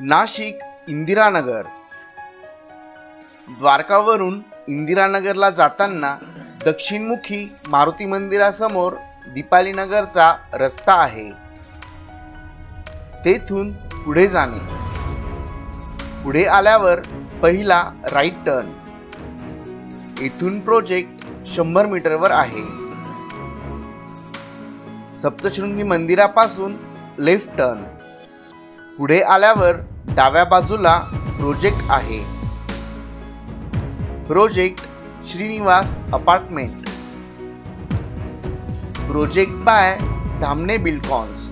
नाशिक इंदिरानगर. द्वारकावरून इंदिरानगरला जाताना दक्षिणमुखी मारुती मंदिरासमोर दीपालीनगरचा रस्ता आहे. तेथून पुढे जाणे. पुढे आल्यावर पहिला राईट टर्न येथून प्रोजेक्ट शंभर मीटरवर आहे. सप्तशृंगी मंदिरापासून लेफ्ट टर्न पुढे आल्यावर डाव्या बाजूला प्रोजेक्ट आहे. Project Shrinivas apartment project by Dhamne Bilcons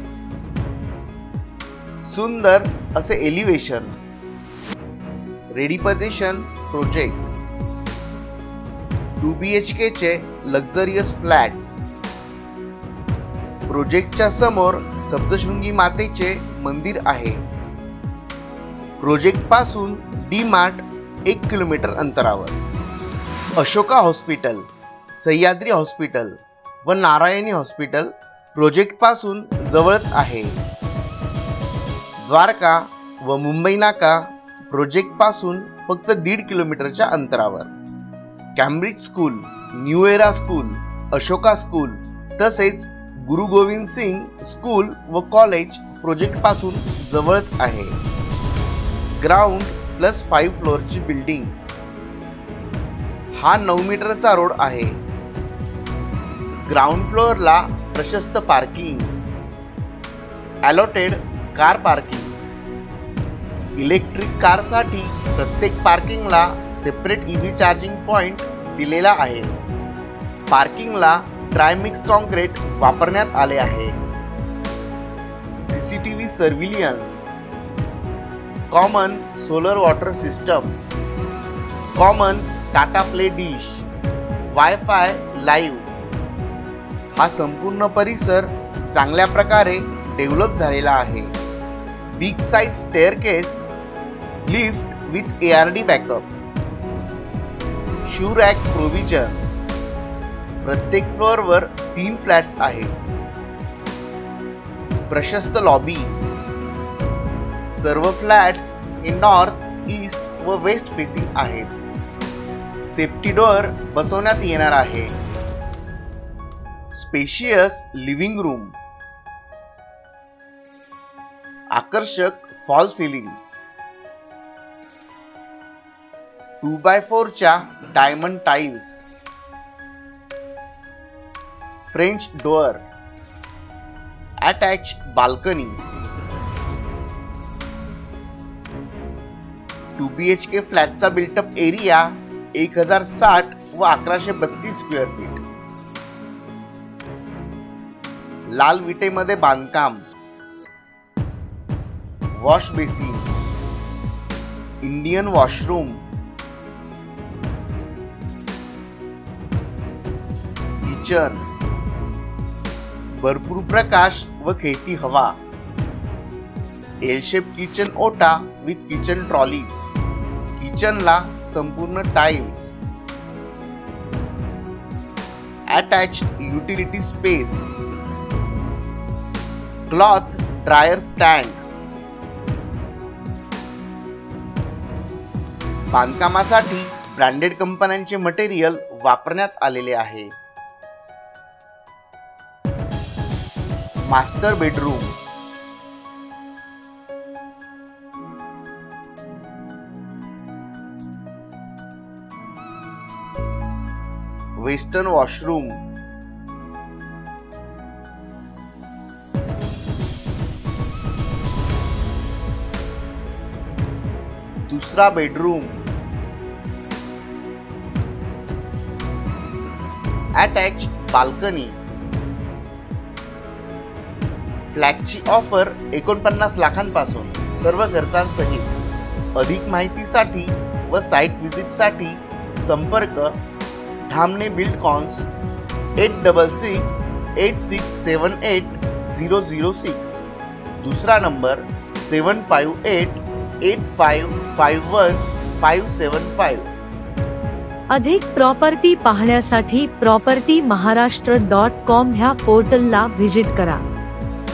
सुंदर असे elevation ready project two B H K चे लक्झरियस फ्लॅट्स प्रोजेक्टच्या समोर सप्तशृंगी मातेचे मंदिर आहे. प्रोजेक्टपासून डी मार्ट एक किलोमीटर अंतरावर. अशोका हॉस्पिटल सह्याद्री हॉस्पिटल व नारायणी हॉस्पिटल प्रोजेक्टपासून जवळच आहे. द्वारका व मुंबई नाका प्रोजेक्टपासून फक्त दीड किलोमीटरच्या अंतरावर. Cambridge school new era school Ashoka school तसेच गुरु गोविंद सिंग स्कूल व कॉलेज प्रोजेक्टपासून जवळच आहे. ग्राउंड प्लस फाईव्ह फ्लोअरची बिल्डिंग. हा नऊ मीटरचा रोड आहे. ग्राउंड फ्लोअरला प्रशस्त parking. Allotted car parking. Electric कारसाठी प्रत्येक पार्किंगला सेपरेट ईव्ही चार्जिंग पॉइंट दिलेला आहे. पार्किंगला ट्रायमिक्स कॉन्क्रीट वापरण्यात आले आहे. CCTV surveillance common solar water system common Tata play dish wifi live हा संपूर्ण परिसर चांगल्या प्रकारे डेव्हलप झालेला आहे. Big size staircase lift with A R D backup shoe rack provision प्रत्येक फ्लोअरवर तीन फ्लॅट्स आहेत. प्रशस्त लॉबी सर्व फ्लॅट्स हे नॉर्थ ईस्ट व वेस्ट फेसिंग आहेत. सेफ्टी डोअर बसवण्यात येणार आहे. स्पेशियस लिव्हिंग रूम आकर्षक fall ceiling two by फोरच्या diamond tiles French door attach balcony two B H K फ्लॅटचा built up area एक हजार साठ व अकराशे बत्तीस स्क्वेअर फीट लाल विटेमध्ये बांधकाम. Wash basin Indian washroom kitchen भरपूर प्रकाश व खेळती हवा. एल शेप किचन ओटा विथ किचन ट्रॉलीज किचनला संपूर्ण tiles attach utility space cloth dryer stand बांधकामासाठी ब्रँडेड कंपन्यांचे मटेरियल वापरण्यात आलेले आहे. मास्टर बेडरूम वेस्टर्न वॉशरूम दूसरा बेडरूम अटैच बालकनी फ्लॅटची ऑफर एकोणपन्नास लाखांपासून सर्व खर्चांसहित अधिक माहितीसाठी व साईट व्हिजिटसाठी संपर्क Dhamne Buildcons eight double six eight six seven eight zero zero six. दुसरा number seven five eight eight five five one five seven five. अधिक प्रॉपर्टी पाहण्यासाठी प्रॉपर्टी महाराष्ट्र डॉट कॉम ह्या पोर्टलला व्हिजिट करा.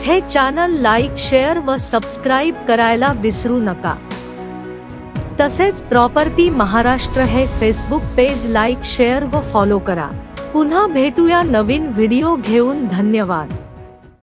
हे चॅनल लाईक, शेअर व subscribe करायला विसरू नका. तसेच प्रॉपर्टी महाराष्ट्र हे फेसबुक पेज लाइक शेयर व फॉलो करा. पुन्हा भेटूया नवीन व्हिडिओ घेऊन. धन्यवाद.